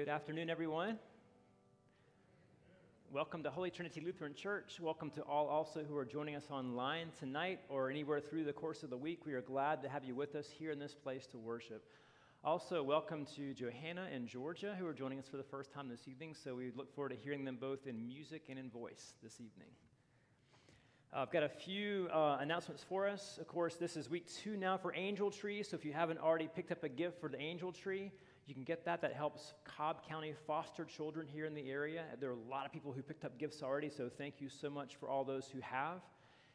Good afternoon, everyone. Welcome to Holy Trinity Lutheran Church. Welcome to all also who are joining us online tonight or anywhere through the course of the week. We are glad to have you with us here in this place to worship. Also, welcome to Johanna and Georgia who are joining us for the first time this evening. So we look forward to hearing them both in music and in voice this evening. Uh, I've got a few uh, announcements for us. Of course, this is week two now for Angel Tree. So if you haven't already picked up a gift for the Angel Tree, you can get that. That helps Cobb County foster children here in the area. There are a lot of people who picked up gifts already, so thank you so much for all those who have.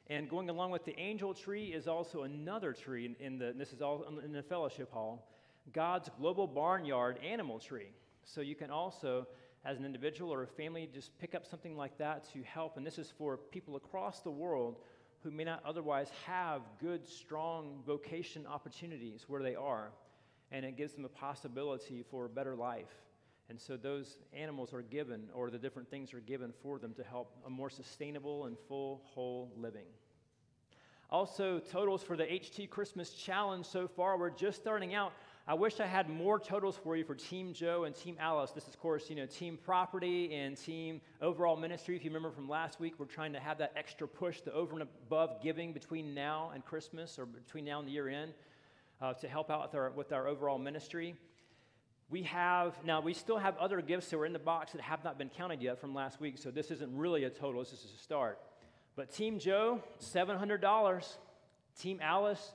And going along with the angel tree is also another tree in, the, this is all in the fellowship hall, God's global barnyard animal tree. So you can also, as an individual or a family, just pick up something like that to help. And this is for people across the world who may not otherwise have good, strong vocation opportunities where they are and it gives them a possibility for a better life. And so those animals are given, or the different things are given for them to help a more sustainable and full, whole living. Also, totals for the HT Christmas Challenge so far. We're just starting out. I wish I had more totals for you for Team Joe and Team Alice. This is, of course, you know, Team Property and Team Overall Ministry. If you remember from last week, we're trying to have that extra push the over and above giving between now and Christmas or between now and the year end uh, to help out with our, with our overall ministry. We have, now we still have other gifts that were in the box that have not been counted yet from last week, so this isn't really a total, this is a start. But Team Joe, $700. Team Alice,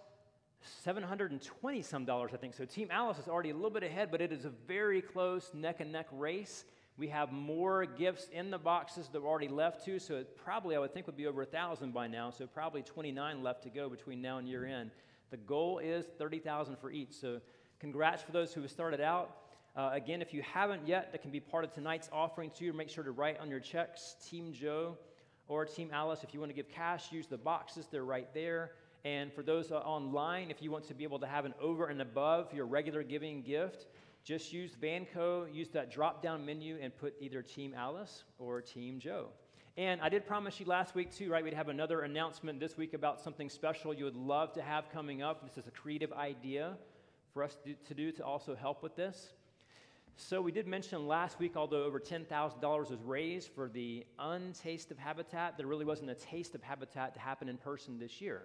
720 some dollars, I think. So Team Alice is already a little bit ahead, but it is a very close neck and neck race. We have more gifts in the boxes that are already left too, so it probably, I would think, would be over a thousand by now. So probably 29 left to go between now and year end. The goal is 30,000 for each. So congrats for those who have started out. Uh, again, if you haven't yet, that can be part of tonight's offering too. Make sure to write on your checks, Team Joe or Team Alice. If you want to give cash, use the boxes, they're right there. And for those uh, online, if you want to be able to have an over and above your regular giving gift, just use Vanco, use that drop down menu, and put either Team Alice or Team Joe. And I did promise you last week, too, right? We'd have another announcement this week about something special you would love to have coming up. This is a creative idea for us to do to also help with this. So, we did mention last week, although over $10,000 was raised for the Untaste of Habitat, there really wasn't a taste of Habitat to happen in person this year.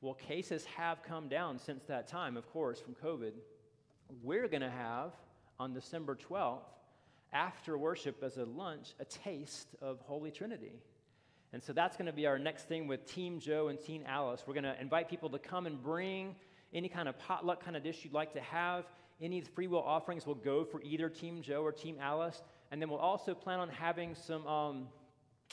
Well, cases have come down since that time, of course, from COVID. We're going to have on December 12th after worship as a lunch a taste of Holy Trinity. And so that's going to be our next thing with Team Joe and Team Alice. We're going to invite people to come and bring any kind of potluck kind of dish you'd like to have. Any free will offerings will go for either Team Joe or Team Alice. And then we'll also plan on having some, um,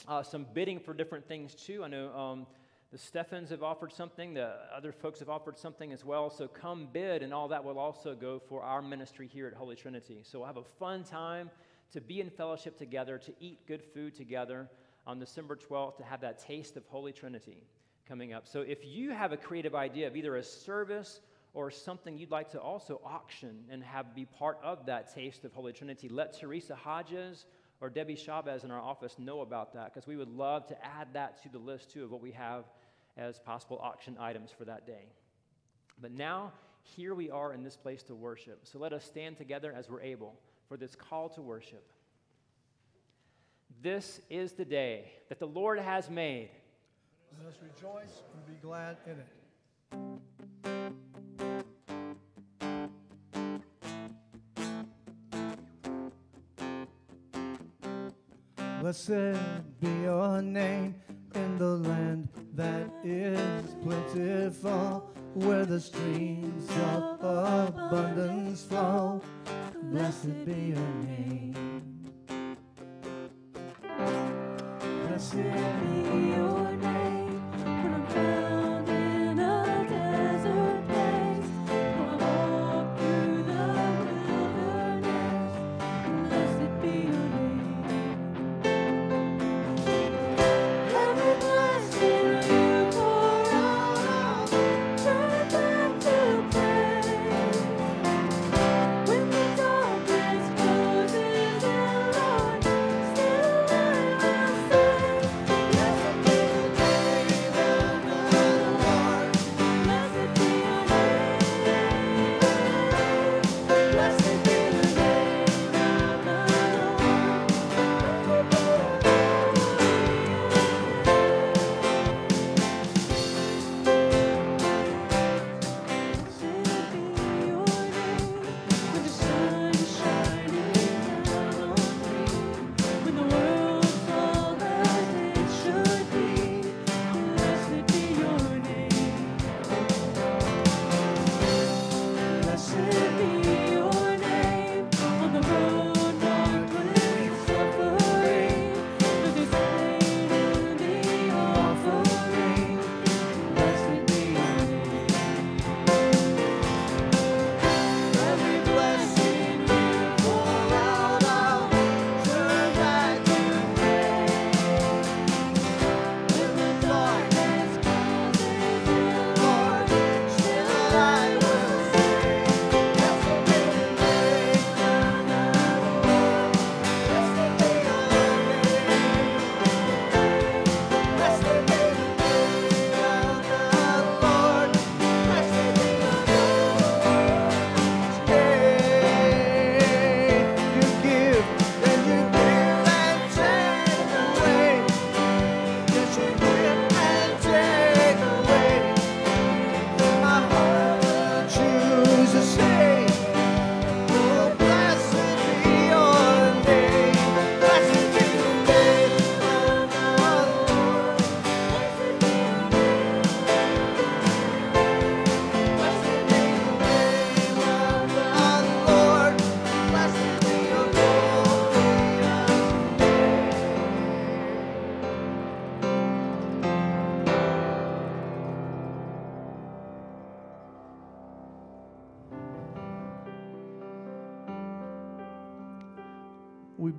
uh, some bidding for different things too. I know um, the Stephens have offered something, the other folks have offered something as well. So come bid, and all that will also go for our ministry here at Holy Trinity. So we'll have a fun time to be in fellowship together, to eat good food together on December 12th, to have that taste of Holy Trinity coming up. So if you have a creative idea of either a service or something you'd like to also auction and have be part of that taste of Holy Trinity, let Teresa Hodges or Debbie Chavez in our office know about that because we would love to add that to the list too of what we have as possible auction items for that day. But now, here we are in this place to worship. So let us stand together as we're able for this call to worship. This is the day that the Lord has made. Let us rejoice and be glad in it. Blessed be your name in the land that is plentiful, where the streams of abundance flow blessed be your name.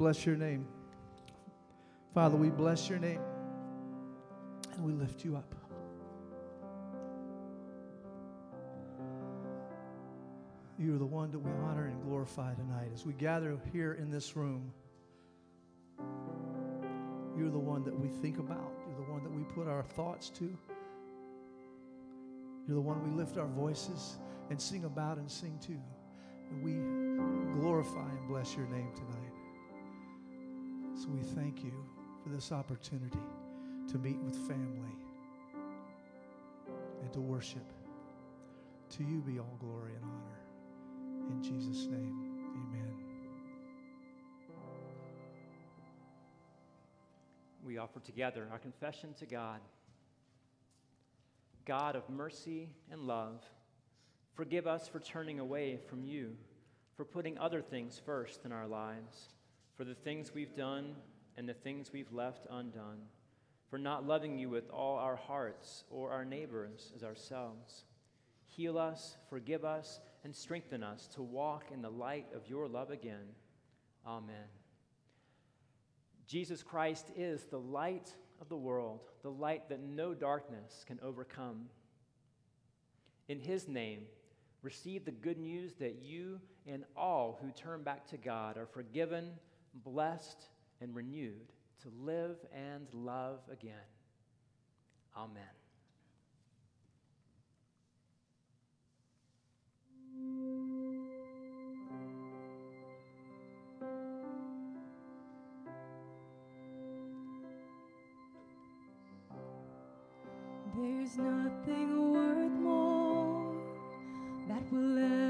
Bless your name. Father, we bless your name and we lift you up. You are the one that we honor and glorify tonight. As we gather here in this room, you're the one that we think about. You're the one that we put our thoughts to. You're the one we lift our voices and sing about and sing to. And we glorify and bless your name tonight. So we thank you for this opportunity to meet with family and to worship. To you be all glory and honor. In Jesus' name, amen. We offer together our confession to God. God of mercy and love, forgive us for turning away from you, for putting other things first in our lives, for the things we've done and the things we've left undone, for not loving you with all our hearts or our neighbors as ourselves. Heal us, forgive us, and strengthen us to walk in the light of your love again. Amen. Jesus Christ is the light of the world, the light that no darkness can overcome. In his name, receive the good news that you and all who turn back to God are forgiven, blessed, and renewed to live and love again. Amen. There's nothing worth more that will ever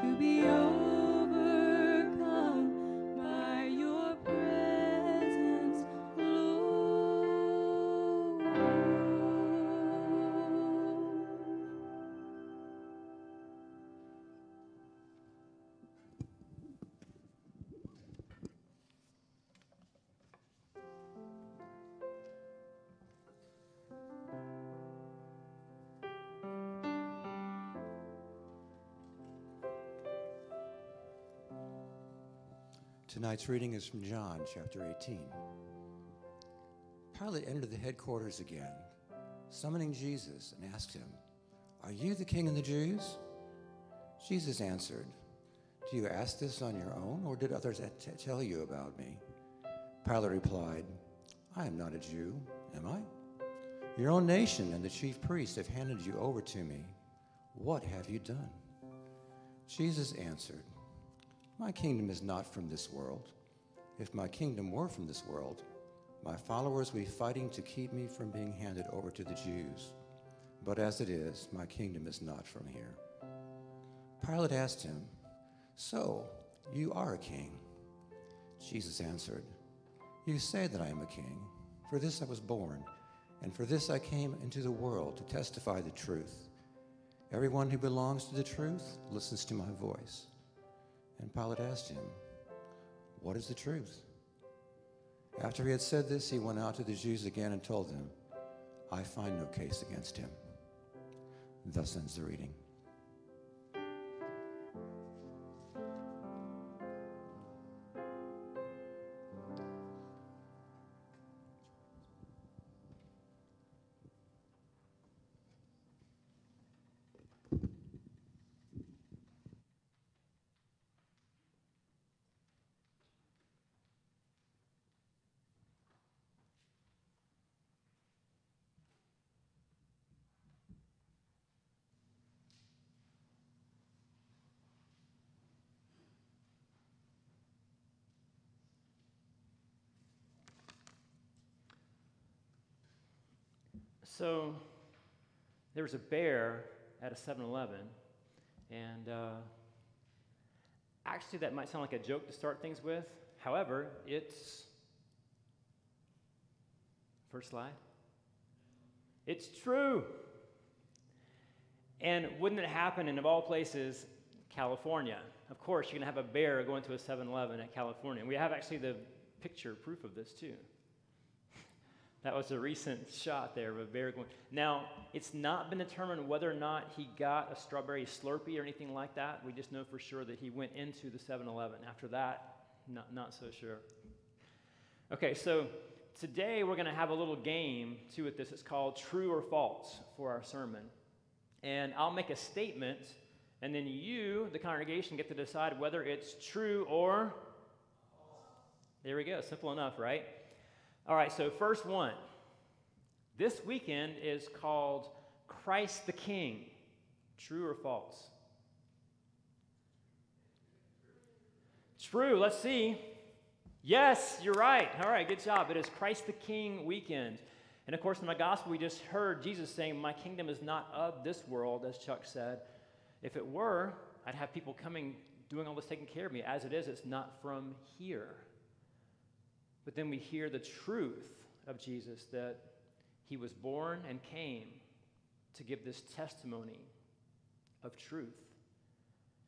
to be overcome Tonight's reading is from John chapter 18. Pilate entered the headquarters again, summoning Jesus, and asked him, Are you the king of the Jews? Jesus answered, Do you ask this on your own, or did others tell you about me? Pilate replied, I am not a Jew, am I? Your own nation and the chief priests have handed you over to me. What have you done? Jesus answered, my kingdom is not from this world. If my kingdom were from this world, my followers would be fighting to keep me from being handed over to the Jews. But as it is, my kingdom is not from here. Pilate asked him, So, you are a king? Jesus answered, You say that I am a king. For this I was born, and for this I came into the world to testify the truth. Everyone who belongs to the truth listens to my voice. And Pilate asked him, What is the truth? After he had said this, he went out to the Jews again and told them, I find no case against him. Thus ends the reading. So there was a bear at a 7 Eleven, and uh, actually, that might sound like a joke to start things with. However, it's. First slide. It's true. And wouldn't it happen in, of all places, California? Of course, you're going to have a bear going to a 7 Eleven at California. We have actually the picture proof of this, too. That was a recent shot there of a bear going. Now, it's not been determined whether or not he got a strawberry Slurpee or anything like that. We just know for sure that he went into the 7 Eleven. After that, not, not so sure. Okay, so today we're going to have a little game too with this. It's called True or False for our sermon. And I'll make a statement, and then you, the congregation, get to decide whether it's true or. There we go. Simple enough, right? All right, so first one. This weekend is called Christ the King. True or false? True. Let's see. Yes, you're right. All right, good job. It is Christ the King weekend. And of course, in the gospel, we just heard Jesus saying, My kingdom is not of this world, as Chuck said. If it were, I'd have people coming, doing all this, taking care of me. As it is, it's not from here. But then we hear the truth of Jesus that he was born and came to give this testimony of truth,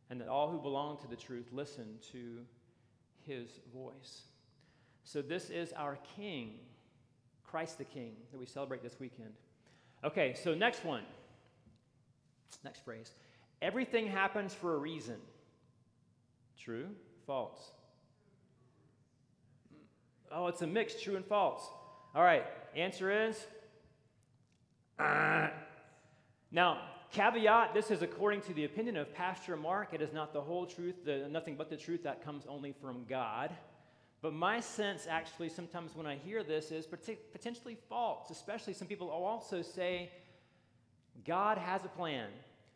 and that all who belong to the truth listen to his voice. So, this is our King, Christ the King, that we celebrate this weekend. Okay, so next one. Next phrase. Everything happens for a reason. True? False? Oh, it's a mix, true and false. All right, answer is. uh. Now, caveat this is according to the opinion of Pastor Mark. It is not the whole truth, the, nothing but the truth that comes only from God. But my sense, actually, sometimes when I hear this, is potentially false, especially some people also say, God has a plan.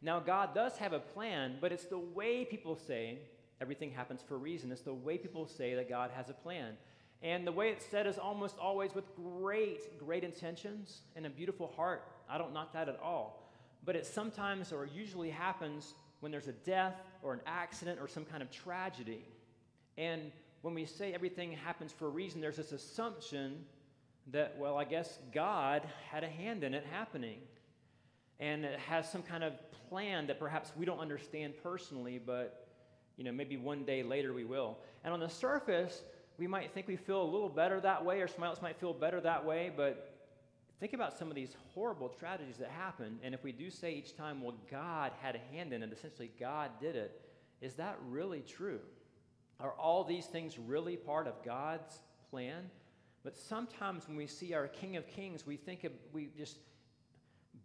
Now, God does have a plan, but it's the way people say everything happens for a reason. It's the way people say that God has a plan. And the way it's said is almost always with great, great intentions and a beautiful heart. I don't knock that at all. But it sometimes or usually happens when there's a death or an accident or some kind of tragedy. And when we say everything happens for a reason, there's this assumption that, well, I guess God had a hand in it happening. And it has some kind of plan that perhaps we don't understand personally, but you know, maybe one day later we will. And on the surface, we might think we feel a little better that way, or someone else might feel better that way, but think about some of these horrible tragedies that happen. And if we do say each time, well, God had a hand in it, essentially God did it, is that really true? Are all these things really part of God's plan? But sometimes when we see our King of Kings, we think of, we just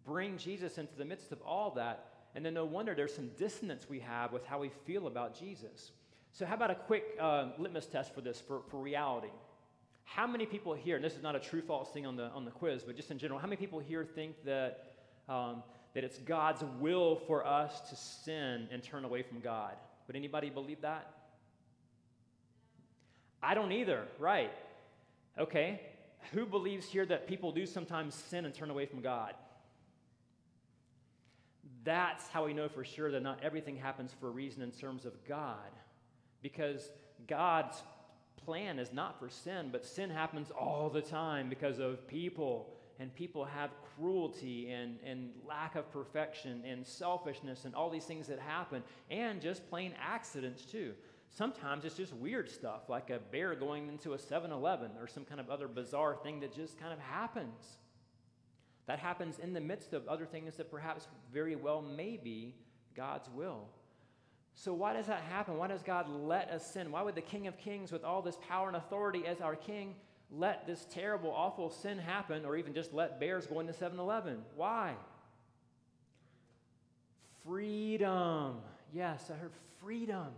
bring Jesus into the midst of all that. And then no wonder there's some dissonance we have with how we feel about Jesus. So, how about a quick uh, litmus test for this, for, for reality? How many people here, and this is not a true false thing on the, on the quiz, but just in general, how many people here think that, um, that it's God's will for us to sin and turn away from God? Would anybody believe that? I don't either, right? Okay. Who believes here that people do sometimes sin and turn away from God? That's how we know for sure that not everything happens for a reason in terms of God. Because God's plan is not for sin, but sin happens all the time because of people. And people have cruelty and, and lack of perfection and selfishness and all these things that happen, and just plain accidents too. Sometimes it's just weird stuff, like a bear going into a 7 Eleven or some kind of other bizarre thing that just kind of happens. That happens in the midst of other things that perhaps very well may be God's will. So, why does that happen? Why does God let us sin? Why would the King of Kings, with all this power and authority as our King, let this terrible, awful sin happen, or even just let bears go into 7 Eleven? Why? Freedom. Yes, I heard freedom.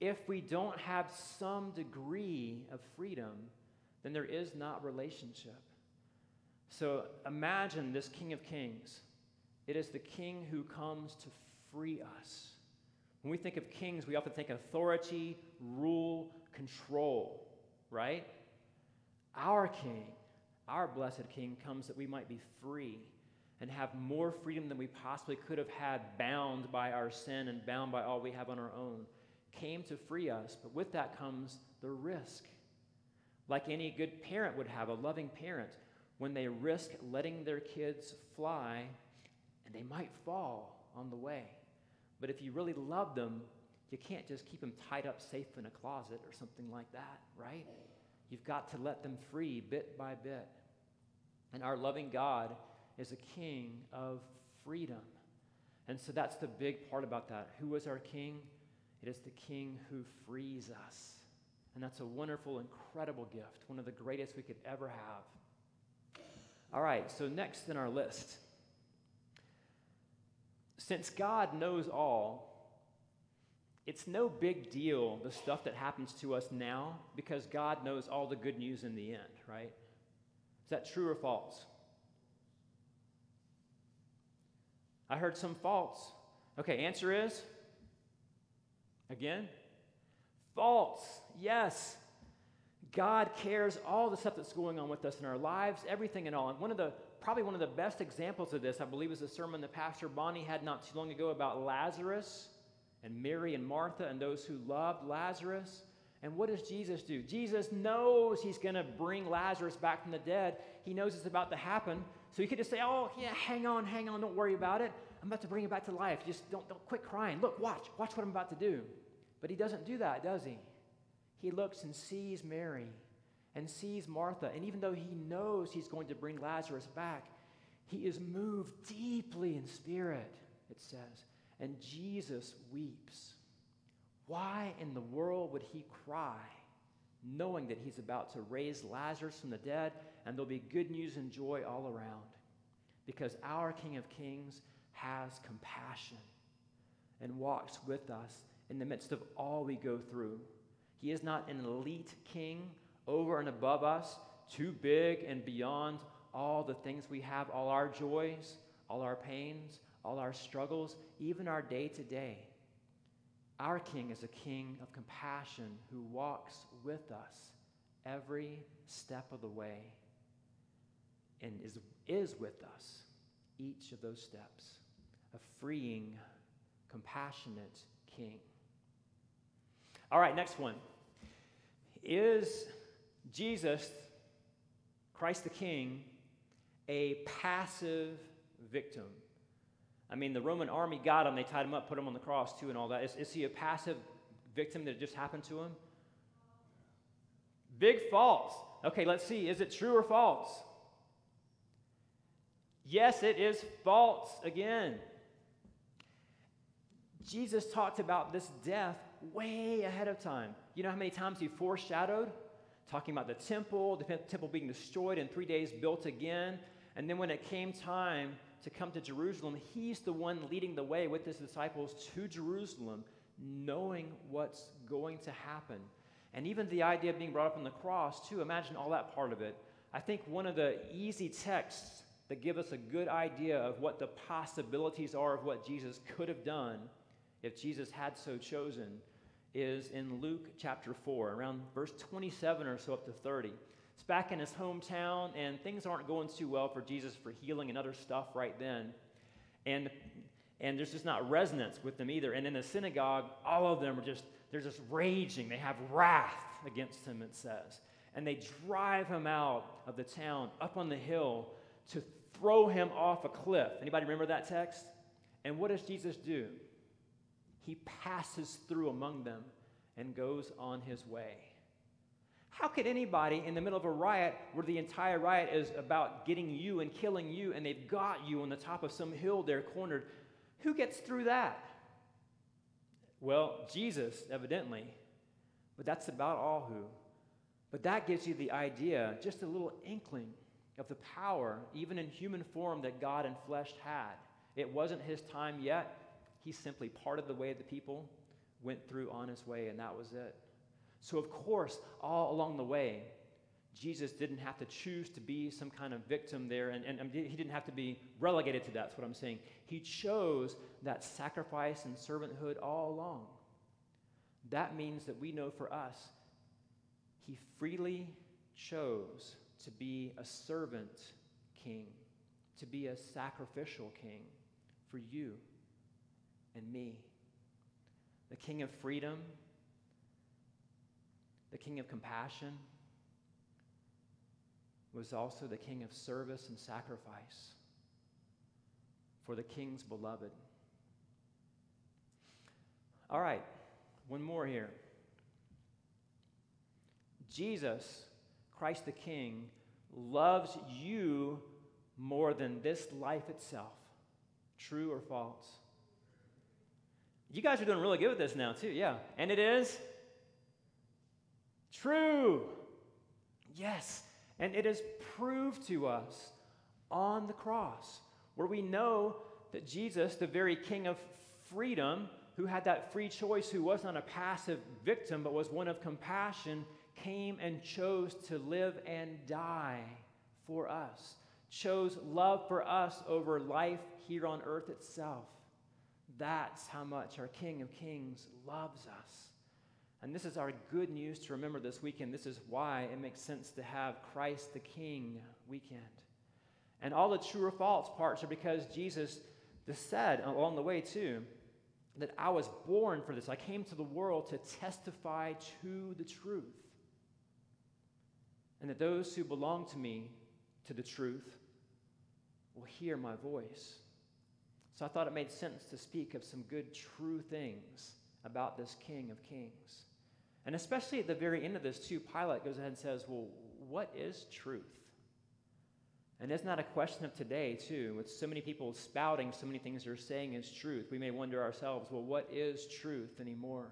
If we don't have some degree of freedom, then there is not relationship. So imagine this King of Kings. It is the King who comes to free us. When we think of kings, we often think authority, rule, control, right? Our King, our blessed King, comes that we might be free and have more freedom than we possibly could have had, bound by our sin and bound by all we have on our own. Came to free us, but with that comes the risk. Like any good parent would have, a loving parent, when they risk letting their kids fly, and they might fall on the way. But if you really love them, you can't just keep them tied up safe in a closet or something like that, right? You've got to let them free bit by bit. And our loving God is a king of freedom. And so that's the big part about that. Who is our king? It is the king who frees us. And that's a wonderful, incredible gift, one of the greatest we could ever have. All right, so next in our list since God knows all, it's no big deal the stuff that happens to us now because God knows all the good news in the end, right? Is that true or false? I heard some false. Okay, answer is again false. Yes. God cares all the stuff that's going on with us in our lives, everything and all. And one of the probably one of the best examples of this, I believe, is a sermon that Pastor Bonnie had not too long ago about Lazarus and Mary and Martha and those who loved Lazarus. And what does Jesus do? Jesus knows he's going to bring Lazarus back from the dead. He knows it's about to happen. So he could just say, Oh, yeah, hang on, hang on, don't worry about it. I'm about to bring him back to life. Just don't, don't quit crying. Look, watch, watch what I'm about to do. But he doesn't do that, does he? He looks and sees Mary and sees Martha. And even though he knows he's going to bring Lazarus back, he is moved deeply in spirit, it says. And Jesus weeps. Why in the world would he cry, knowing that he's about to raise Lazarus from the dead and there'll be good news and joy all around? Because our King of Kings has compassion and walks with us in the midst of all we go through. He is not an elite king over and above us, too big and beyond all the things we have, all our joys, all our pains, all our struggles, even our day to day. Our King is a King of compassion who walks with us every step of the way and is, is with us each of those steps, a freeing compassionate king. All right, next one. Is Jesus, Christ the King, a passive victim? I mean, the Roman army got him, they tied him up, put him on the cross too, and all that. Is, is he a passive victim that just happened to him? Big false. Okay, let's see. Is it true or false? Yes, it is false again. Jesus talked about this death way ahead of time. You know how many times he foreshadowed? Talking about the temple, the temple being destroyed in three days, built again. And then when it came time to come to Jerusalem, he's the one leading the way with his disciples to Jerusalem, knowing what's going to happen. And even the idea of being brought up on the cross, too, imagine all that part of it. I think one of the easy texts that give us a good idea of what the possibilities are of what Jesus could have done if Jesus had so chosen is in Luke chapter 4, around verse 27 or so up to 30. It's back in his hometown, and things aren't going too well for Jesus for healing and other stuff right then. And, and there's just not resonance with them either. And in the synagogue, all of them are just, they're just raging. They have wrath against him, it says. And they drive him out of the town, up on the hill, to throw him off a cliff. Anybody remember that text? And what does Jesus do? He passes through among them and goes on his way. How could anybody in the middle of a riot where the entire riot is about getting you and killing you and they've got you on the top of some hill there cornered, who gets through that? Well, Jesus, evidently, but that's about all who. But that gives you the idea, just a little inkling of the power, even in human form, that God in flesh had. It wasn't his time yet. He simply parted the way the people went through on his way, and that was it. So, of course, all along the way, Jesus didn't have to choose to be some kind of victim there, and, and, and, he didn't have to be relegated to that. That's what I'm saying. He chose that sacrifice and servanthood all along. That means that we know for us, he freely chose to be a servant king, to be a sacrificial king for you and me. The king of freedom, the king of compassion, was also the king of service and sacrifice for the king's beloved. All right, one more here. Jesus, Christ the King, loves you more than this life itself. True or false? You guys are doing really good with this now, too. Yeah. And it is true. Yes. And it is proved to us on the cross, where we know that Jesus, the very King of freedom, who had that free choice, who was not a passive victim, but was one of compassion, came and chose to live and die for us, chose love for us over life here on earth itself. That's how much our King of Kings loves us. And this is our good news to remember this weekend. This is why it makes sense to have Christ the King weekend. And all the true or false parts are because Jesus said along the way, too, that I was born for this. I came to the world to testify to the truth. And that those who belong to me, to the truth, will hear my voice. So I thought it made sense to speak of some good, true things about this King of Kings. And especially at the very end of this, too, Pilate goes ahead and says, Well, what is truth? And isn't a question of today, too? With so many people spouting so many things they're saying is truth, we may wonder ourselves, well, what is truth anymore?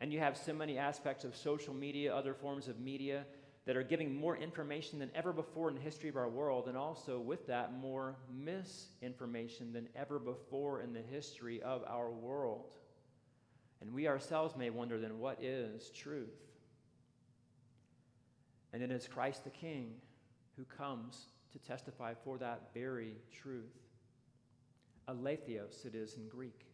And you have so many aspects of social media, other forms of media that are giving more information than ever before in the history of our world, and also with that, more misinformation than ever before in the history of our world. And we ourselves may wonder then, what is truth? And it is Christ the King who comes to testify for that very truth. Aletheos, it is in Greek.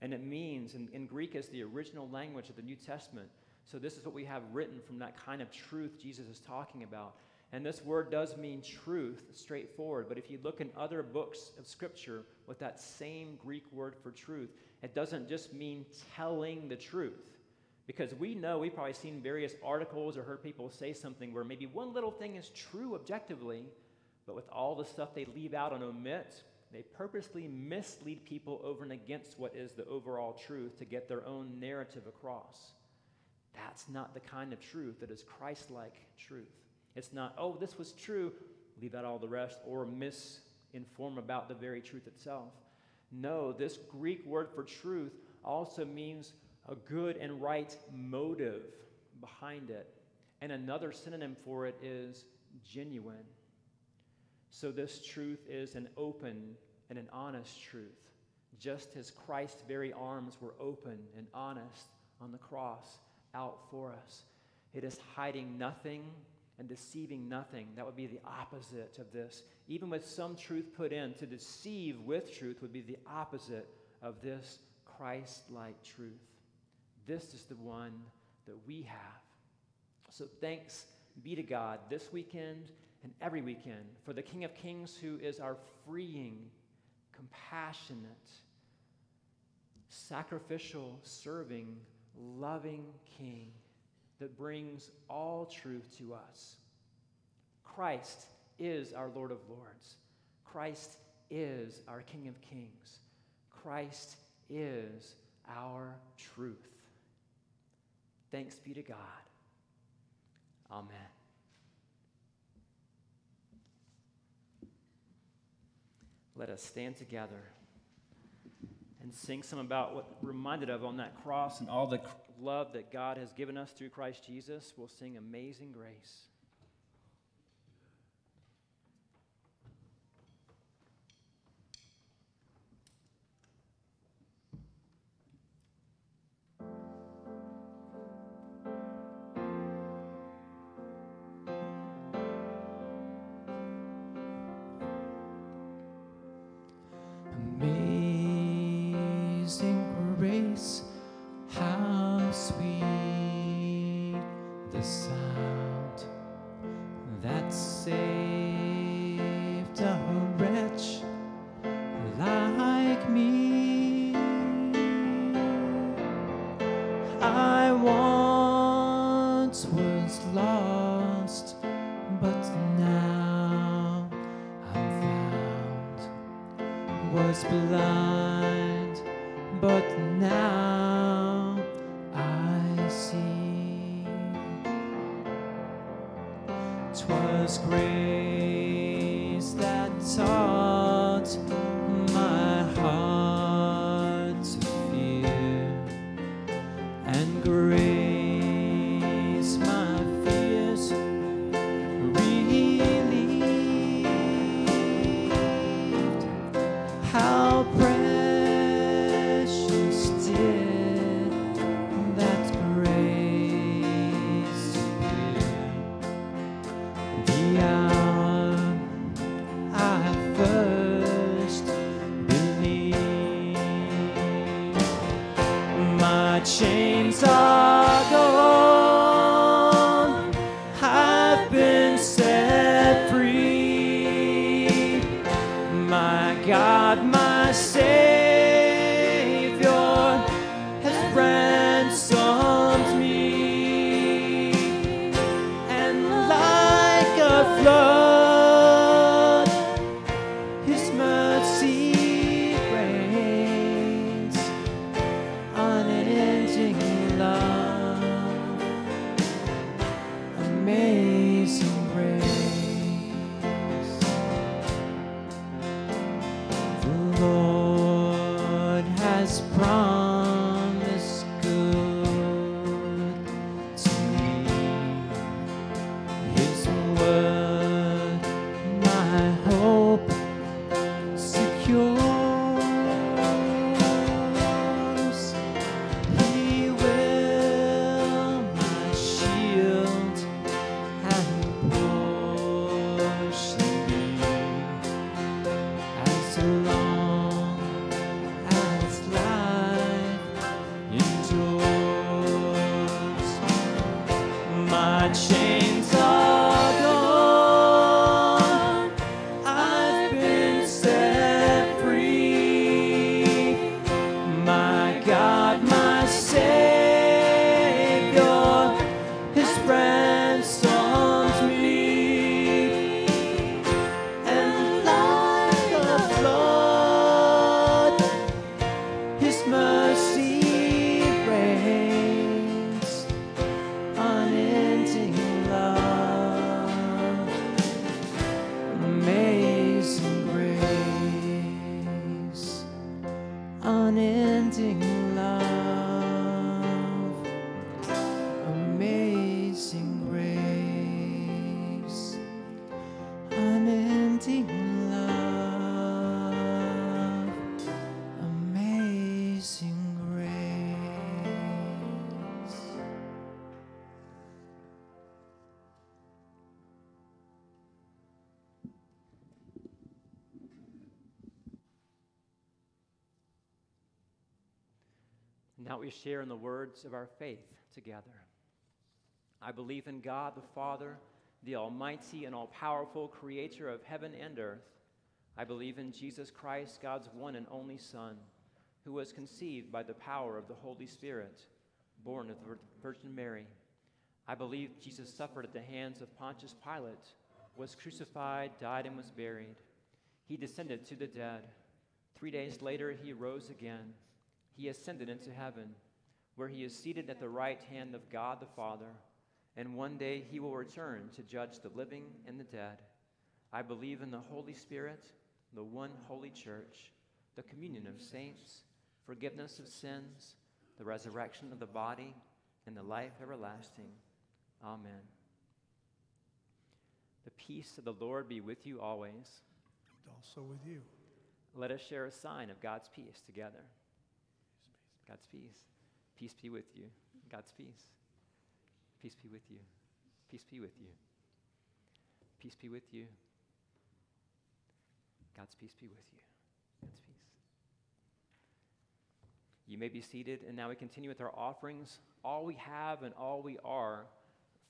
And it means, in, in Greek is the original language of the New Testament. So this is what we have written from that kind of truth Jesus is talking about. And this word does mean truth, straightforward. But if you look in other books of Scripture with that same Greek word for truth, it doesn't just mean telling the truth. Because we know, we've probably seen various articles or heard people say something where maybe one little thing is true objectively, but with all the stuff they leave out and omit, they purposely mislead people over and against what is the overall truth to get their own narrative across. That's not the kind of truth that is Christ like truth. It's not, oh, this was true, leave out all the rest, or misinform about the very truth itself. No, this Greek word for truth also means a good and right motive behind it. And another synonym for it is genuine. So, this truth is an open and an honest truth, just as Christ's very arms were open and honest on the cross out for us. It is hiding nothing and deceiving nothing. That would be the opposite of this. Even with some truth put in, to deceive with truth would be the opposite of this Christ like truth. This is the one that we have. So thanks be to God this weekend and every weekend for the King of Kings who is our freeing, compassionate, sacrificial, serving, loving King that brings all truth to us. Christ is our Lord of Lords. Christ is our King of Kings. Christ is our truth. Thanks be to God. Amen. Let us stand together and sing some about what reminded of on that cross and all the love that God has given us through Christ Jesus. We'll sing Amazing Grace. Grace we share in the words of our faith together. I believe in God the Father, the Almighty and all powerful creator of heaven and earth. I believe in Jesus Christ, God's one and only Son, who was conceived by the power of the Holy Spirit, born of the Virgin Mary. I believe Jesus suffered at the hands of Pontius Pilate, was crucified, died, and was buried. He descended to the dead. Three days later, he rose again. He ascended into heaven, where he is seated at the right hand of God the Father. And one day he will return to judge the living and the dead. I believe in the Holy Spirit, the one holy church, the communion of saints, forgiveness of sins, the resurrection of the body, and the life everlasting. Amen. The peace of the Lord be with you always. And also with you. Let us share a sign of God's peace together. God's peace. Peace be with you. God's peace. Peace be with you. Peace be with you. Peace be with you. God's peace be with you. God's peace. You may be seated, and now we continue with our offerings. All we have and all we are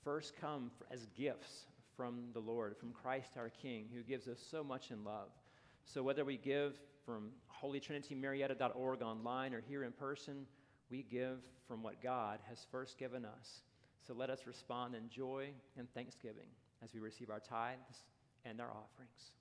first come as gifts from the Lord, from Christ our King, who gives us so much in love. So whether we give from holytrinitymarietta.org online or here in person, we give from what God has first given us. So let us respond in joy and thanksgiving as we receive our tithes and our offerings.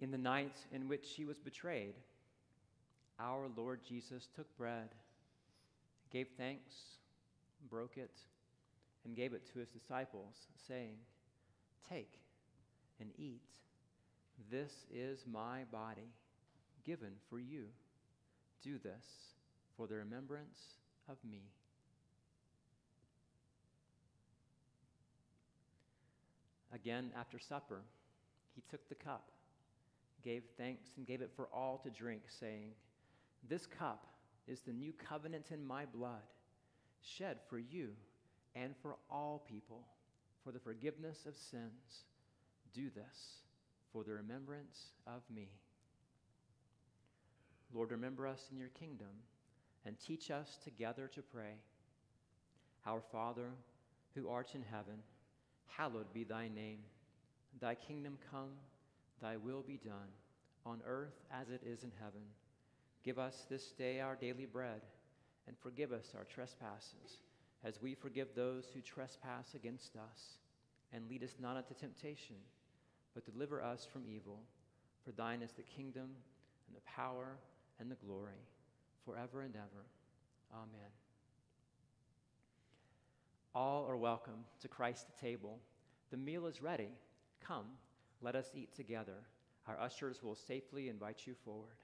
In the night in which he was betrayed, our Lord Jesus took bread, gave thanks, broke it, and gave it to his disciples, saying, Take and eat. This is my body, given for you. Do this for the remembrance of me. Again, after supper, he took the cup gave thanks and gave it for all to drink, saying, This cup is the new covenant in my blood, shed for you and for all people for the forgiveness of sins. Do this for the remembrance of me. Lord, remember us in your kingdom and teach us together to pray. Our Father, who art in heaven, hallowed be thy name. Thy kingdom come. Thy will be done, on earth as it is in heaven. Give us this day our daily bread, and forgive us our trespasses, as we forgive those who trespass against us. And lead us not into temptation, but deliver us from evil. For thine is the kingdom, and the power, and the glory, forever and ever. Amen. All are welcome to Christ's table. The meal is ready. Come. Let us eat together. Our ushers will safely invite you forward.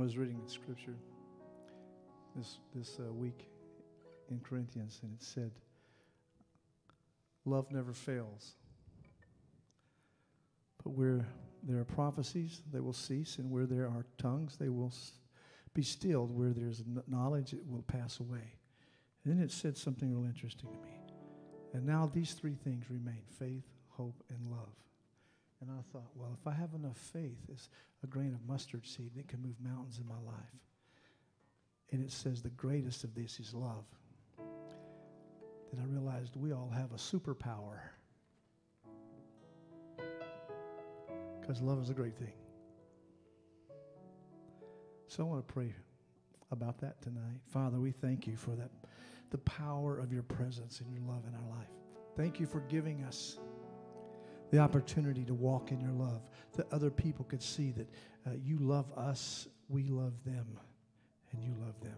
I was reading the scripture this this uh, week in Corinthians, and it said, "Love never fails." But where there are prophecies, they will cease, and where there are tongues, they will be stilled. Where there's knowledge, it will pass away. And then it said something real interesting to me. And now these three things remain: faith, hope, and love. And I thought, well, if I have enough faith, as a grain of mustard seed, it can move mountains in my life. And it says the greatest of this is love. Then I realized we all have a superpower. Because love is a great thing. So I want to pray about that tonight. Father, we thank you for that, the power of your presence and your love in our life. Thank you for giving us the opportunity to walk in your love, that other people could see that uh, you love us, we love them, and you love them.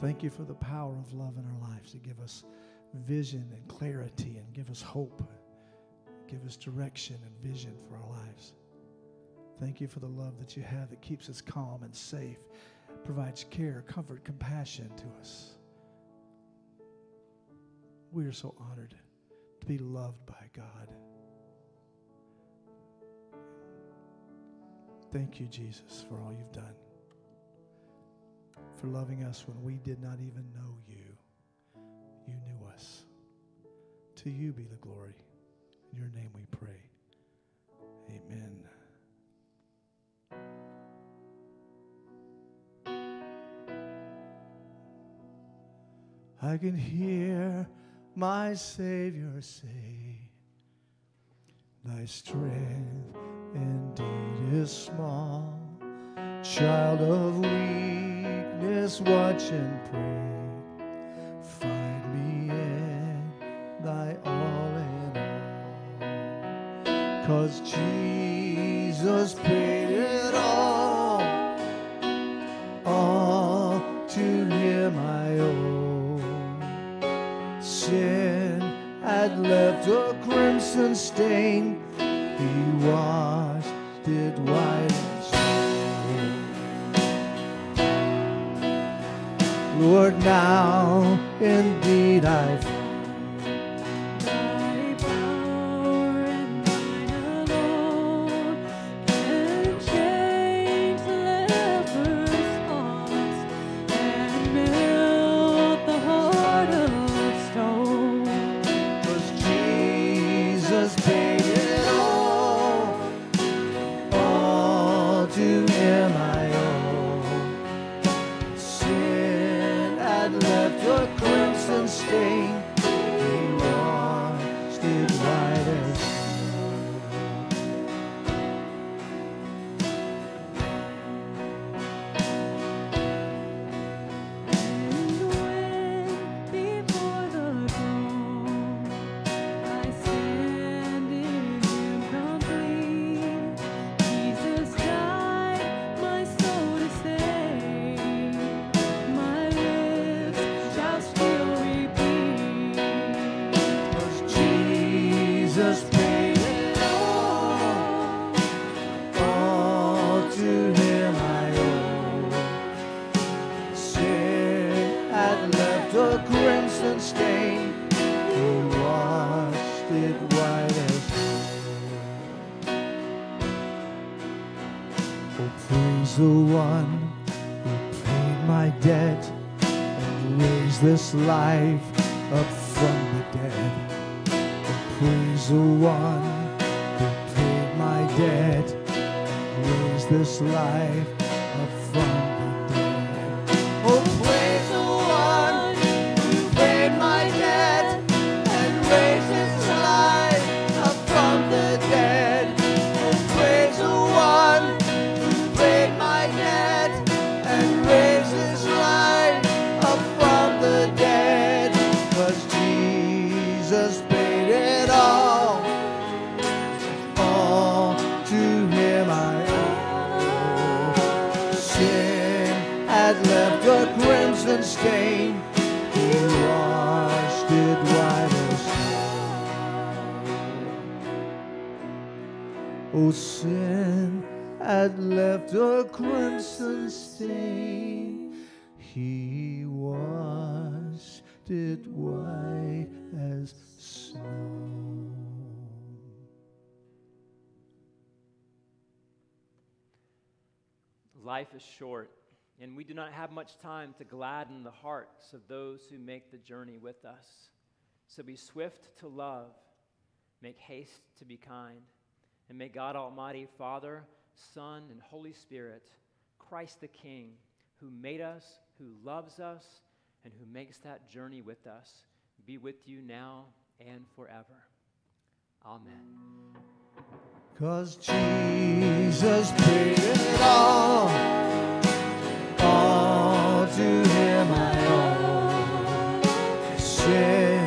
Thank you for the power of love in our lives to give us vision and clarity and give us hope, give us direction and vision for our lives. Thank you for the love that you have that keeps us calm and safe, provides care, comfort, compassion to us. We are so honored to be loved by God. Thank you, Jesus, for all you've done. For loving us when we did not even know you. You knew us. To you be the glory. In your name we pray. Amen. I can hear my Savior say, Thy strength indeed is small. Child of weakness, watch and pray. Find me in thy all in all. Cause Jesus paid left a crimson stain. He washed it white. Lord, now indeed I life Life is short, and we do not have much time to gladden the hearts of those who make the journey with us. So be swift to love, make haste to be kind, and may God Almighty, Father, Son, and Holy Spirit, Christ the King, who made us, who loves us, and who makes that journey with us, be with you now and forever. Amen. Cause Jesus paid it all, all to him I owe. Sin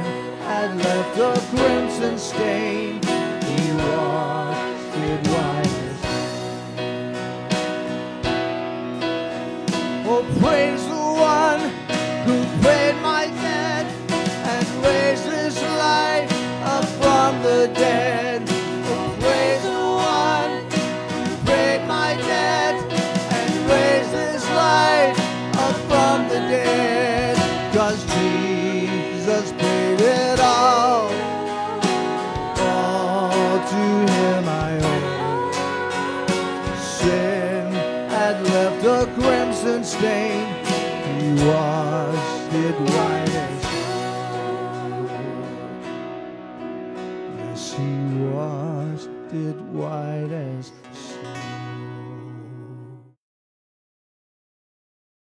had left a crimson stain,